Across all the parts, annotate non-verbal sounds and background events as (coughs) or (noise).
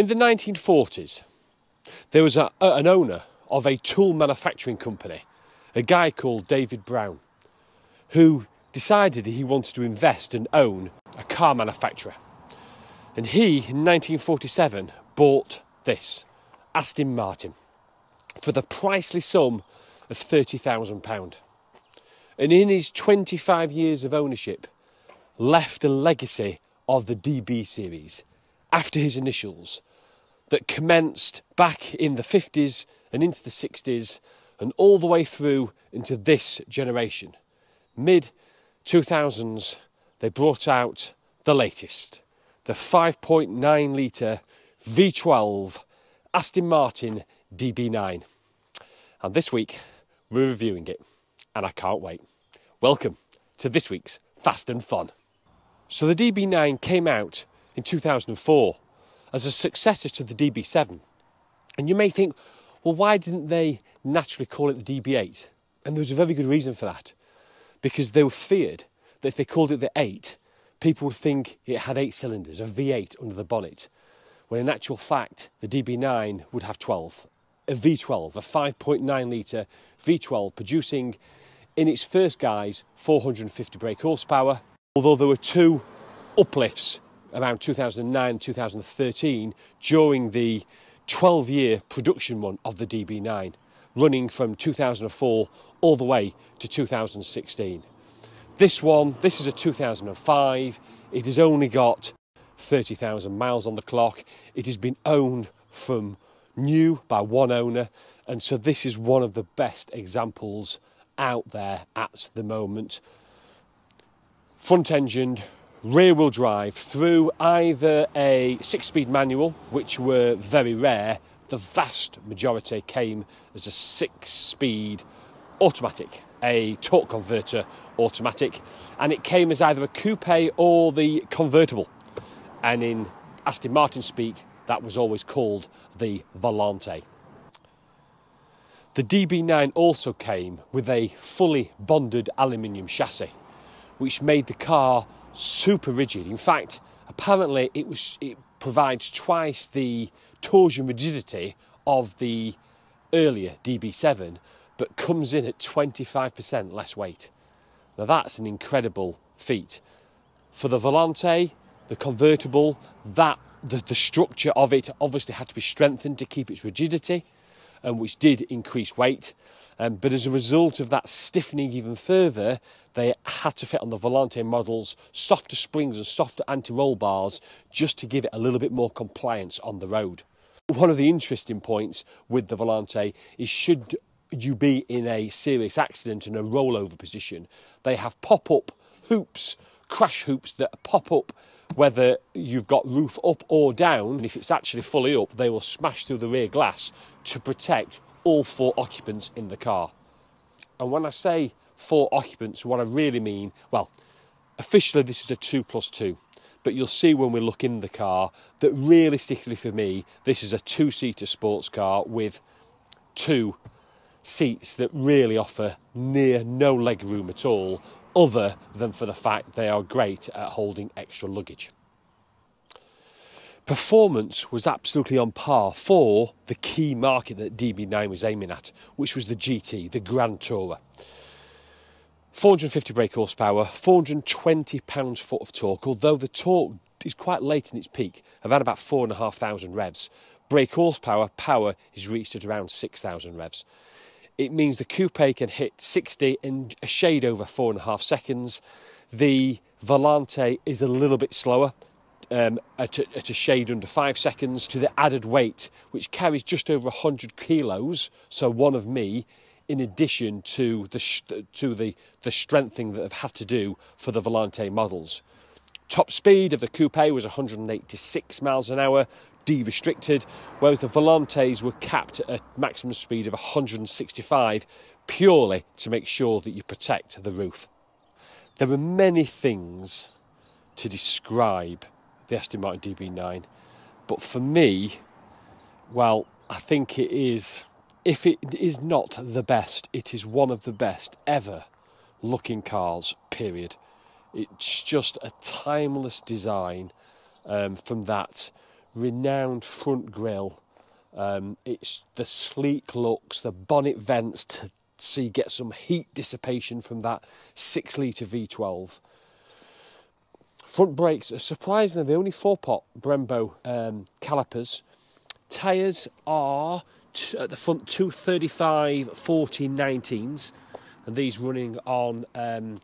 In the 1940s, there was a, an owner of a tool manufacturing company, a guy called David Brown, who decided he wanted to invest and own a car manufacturer. And he, in 1947, bought this Aston Martin for the pricely sum of £30,000. And in his 25 years of ownership, left a legacy of the DB series after his initials that commenced back in the 50s and into the 60s and all the way through into this generation. Mid 2000s, they brought out the latest the 5.9 litre V12 Aston Martin DB9. And this week, we're reviewing it, and I can't wait. Welcome to this week's Fast and Fun. So, the DB9 came out in 2004 as a successor to the DB7. And you may think, well, why didn't they naturally call it the DB8? And there was a very good reason for that. Because they were feared that if they called it the 8, people would think it had 8 cylinders, a V8 under the bonnet, when in actual fact, the DB9 would have 12. A V12, a 5.9 litre V12, producing in its first guise 450 brake horsepower, although there were two uplifts around 2009 2013 during the 12 year production run of the DB9, running from 2004 all the way to 2016. This one, this is a 2005, it has only got 30,000 miles on the clock. It has been owned from new by one owner, and so this is one of the best examples out there at the moment. Front engined, rear wheel drive through either a six speed manual, which were very rare, the vast majority came as a six speed automatic, a torque converter automatic, and it came as either a coupe or the convertible. And in Aston Martin speak, that was always called the Volante. The DB9 also came with a fully bonded aluminium chassis, which made the car super rigid. In fact, apparently it was it provides twice the torsion rigidity of the earlier DB7, but comes in at 25% less weight. Now that's an incredible feat. For the Volante, the convertible, that the, the structure of it obviously had to be strengthened to keep its rigidity, and which did increase weight. Um, but as a result of that stiffening even further, they had to fit on the Volante models softer springs and softer anti roll bars just to give it a little bit more compliance on the road. One of the interesting points with the Volante is should you be in a serious accident in a rollover position, they have pop up hoops, crash hoops that pop up whether you've got roof up or down. And if it's actually fully up, they will smash through the rear glass to protect all four occupants in the car. And when I say four occupants, what I really mean, well, officially this is a two plus two, but you'll see when we look in the car that realistically for me, this is a two seater sports car with two seats that really offer near no leg room at all, other than for the fact they are great at holding extra luggage. Performance was absolutely on par for the key market that DB9 was aiming at, which was the GT, the Grand Tourer. 450 brake horsepower, 420 pounds foot of torque, although the torque is quite late in its peak, around about 4,500 revs. Brake horsepower, power is reached at around 6,000 revs. It means the coupe can hit 60 in a shade over four and a half seconds. The Volante is a little bit slower, um, at, a, at, a, shade under five seconds to the added weight, which carries just over 100 kilos, so one of me, in addition to the, to the, the strengthening that I've had to do for the Volante models. Top speed of the coupe was 186 miles an hour, de-restricted, whereas the Volantes were capped at a maximum speed of 165 purely to make sure that you protect the roof. There are many things to describe the Aston Martin DB9, but for me, well, I think it is, if it is not the best, it is one of the best ever looking cars, period. It's just a timeless design um, from that renowned front grille. Um, it's the sleek looks, the bonnet vents to see get some heat dissipation from that six litre V12. Front brakes are surprisingly the only four pot Brembo um, calipers. Tyres are t- at the front 235 14 19s, and these running on um,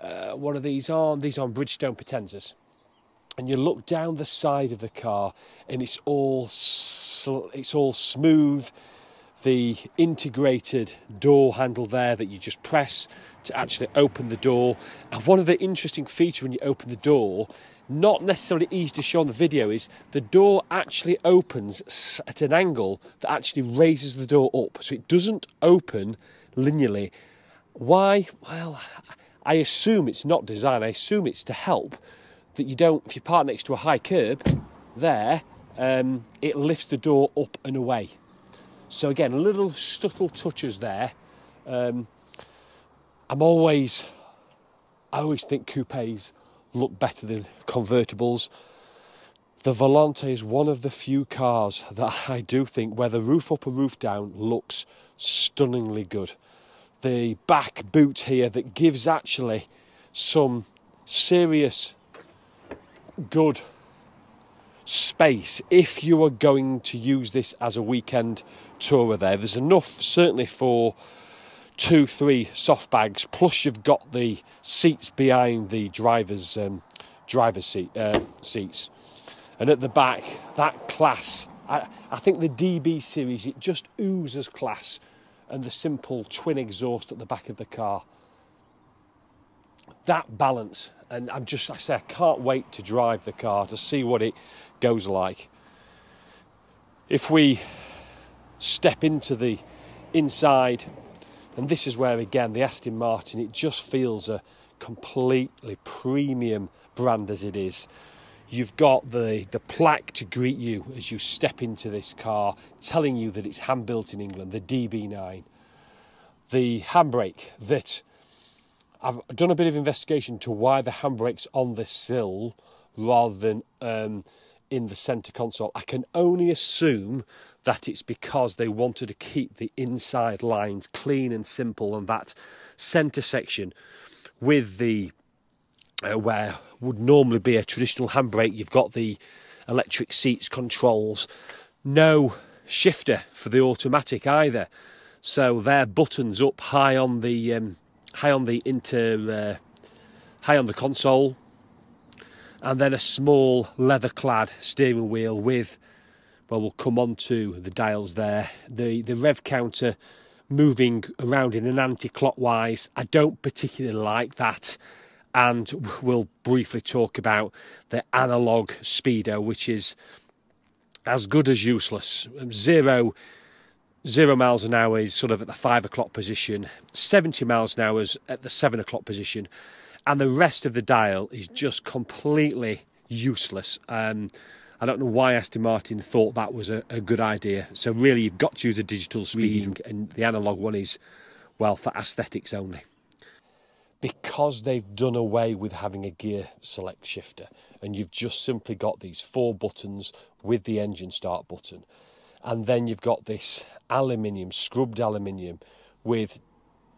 uh, what are these on? These are on Bridgestone Potenzas and you look down the side of the car and it's all sl- it's all smooth the integrated door handle there that you just press to actually open the door. And one of the interesting features when you open the door not necessarily easy to show on the video is the door actually opens at an angle that actually raises the door up. So it doesn't open linearly. Why? Well i assume it's not designed. I assume it's to help that you don't, if you park next to a high curb, there, um, it lifts the door up and away. So again, little subtle touches there. Um, I'm always, I always think coupes look better than convertibles. The Volante is one of the few cars that (laughs) I do think, whether roof up or roof down, looks stunningly good. The back boot here that gives actually some serious good space if you are going to use this as a weekend tourer there. There's enough certainly for two, three soft bags, plus you've got the seats behind the driver's um, driver's seat uh, seats. And at the back, that class, I, I think the DB series, it just oozes class and the simple twin exhaust at the back of the car. That balance and I'm just, I say, I can't wait to drive the car to see what it goes like. If we step into the inside, and this is where again the Aston Martin, it just feels a completely premium brand as it is. You've got the, the plaque to greet you as you step into this car, telling you that it's hand built in England, the DB9. The handbrake that I've done a bit of investigation to why the handbrake's on the sill rather than um, in the centre console. I can only assume that it's because they wanted to keep the inside lines clean and simple, and that centre section with the uh, where would normally be a traditional handbrake, you've got the electric seats controls, no shifter for the automatic either. So they're buttons up high on the um, high on the inter, uh, high on the console, and then a small leather-clad steering wheel with, well, we'll come on to the dials there. The the rev counter moving around in an anti-clockwise. I don't particularly like that. And we'll briefly talk about the analog speedo, which is as good as useless. Zero zero miles an hour is sort of at the five o'clock position, 70 miles an hour is at the seven o'clock position, and the rest of the dial is just completely useless. Um, I don't know why Aston Martin thought that was a, a, good idea. So really, you've got to use a digital speeding, and the analog one is, well, for aesthetics only. Because they've done away with having a gear select shifter, and you've just simply got these four buttons with the engine start button and then you've got this aluminium, scrubbed aluminium, with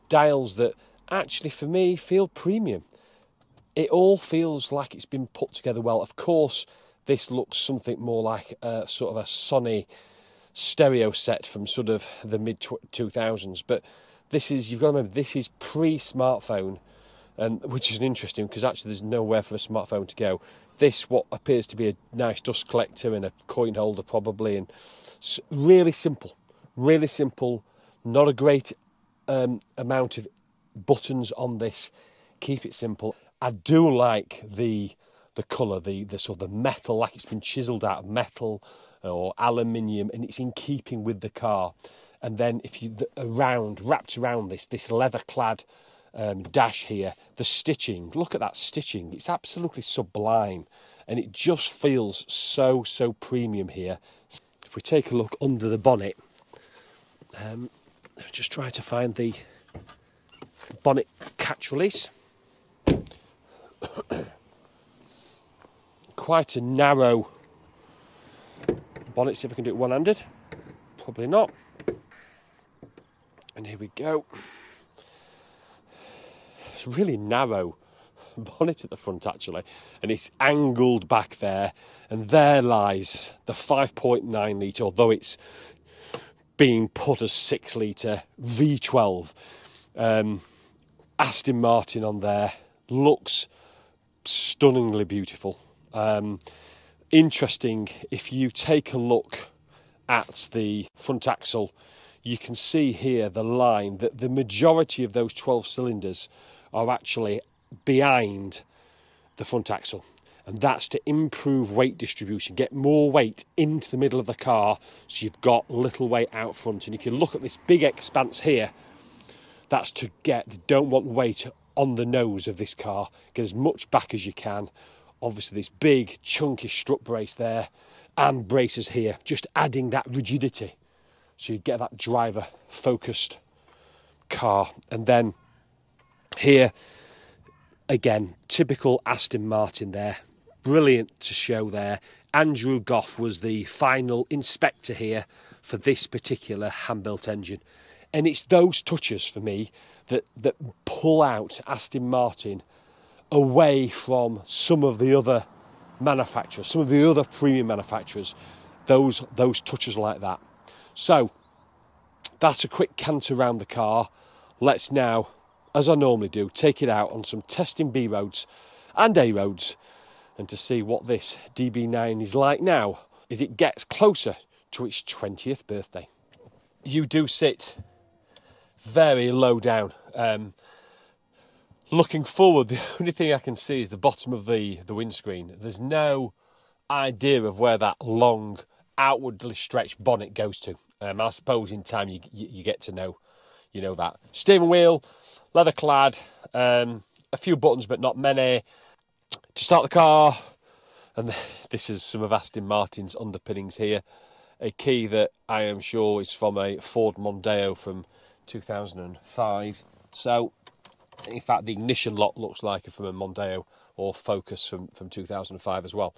dials that actually for me feel premium. It all feels like it's been put together well. Of course, this looks something more like a sort of a Sony stereo set from sort of the mid 2000s, but this is you've got to remember this is pre-smartphone, and which is interesting because actually there's nowhere for a smartphone to go. This what appears to be a nice dust collector and a coin holder probably, and really simple, really simple. Not a great um, amount of buttons on this. Keep it simple. I do like the the colour, the the sort of the metal, like it's been chiselled out of metal or aluminium, and it's in keeping with the car. And then if you around wrapped around this this leather clad um, dash here, the stitching. Look at that stitching. It's absolutely sublime, and it just feels so so premium here if we take a look under the bonnet, um, just try to find the bonnet catch release. (coughs) Quite a narrow bonnet, see if I can do it one handed. Probably not. And here we go. It's really narrow (laughs) bonnet at the front actually, and it's angled back there, and there lies the 5.9 litre, although it's being put as 6 litre V12. Um, Aston Martin on there looks stunningly beautiful. Um, interesting if you take a look at the front axle, you can see here the line that the majority of those 12 cylinders are actually behind the front axle. And that's to improve weight distribution, get more weight into the middle of the car so you've got little weight out front. And if you look at this big expanse here, that's to get, don't want weight on the nose of this car, get as much back as you can. Obviously, this big chunky strut brace there and braces here, just adding that rigidity so you get that driver focused car. And then here, again, typical Aston Martin there. Brilliant to show there. Andrew Goff was the final inspector here for this particular hand built engine. And it's those touches for me that, that pull out Aston Martin away from some of the other manufacturers, some of the other premium manufacturers, those, those touches like that. So that's a quick canter around the car. Let's now as I normally do, take it out on some testing B roads and A roads and to see what this DB9 is like now as it gets closer to its 20th birthday. You do sit very low down. Um, looking forward, (laughs) the only thing I can see is the bottom of the, the windscreen. There's no idea of where that long, outwardly stretched bonnet goes to. Um, I suppose in time you, you, you get to know, you know that. Steering wheel, leather clad, um, a few buttons but not many. To start the car, and (laughs) this is some of Aston Martin's underpinnings here. A key that I am sure is from a Ford Mondeo from 2005. So, in fact, the ignition lock looks like it from a Mondeo or Focus from, from 2005 as well.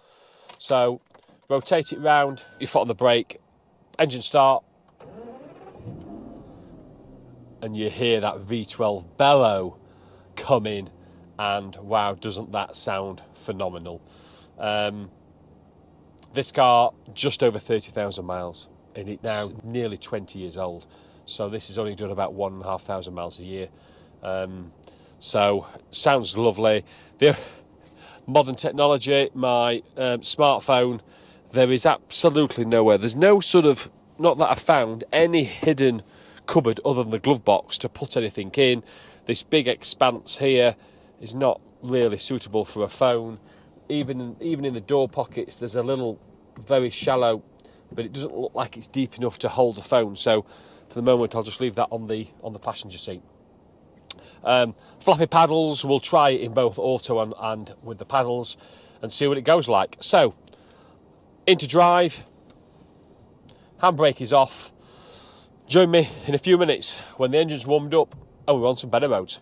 So, rotate it round, your foot on the brake, engine start, and you hear that V12 bellow come in, and wow, doesn't that sound phenomenal? Um, this car just over 30,000 miles, and it's now nearly 20 years old. So this is only done about one and a half thousand miles a year. Um, so sounds lovely. The (laughs) modern technology, my um, smartphone, there is absolutely nowhere. There's no sort of not that I found any hidden cupboard other than the glove box to put anything in. This big expanse here is not really suitable for a phone. Even even in the door pockets, there's a little very shallow, but it doesn't look like it's deep enough to hold a phone. So for the moment, I'll just leave that on the on the passenger seat. Um, floppy paddles, we'll try it in both auto and, and with the paddles and see what it goes like. So, into drive, handbrake is off, Join me in a few minutes when the engine's warmed up and we're on some better roads.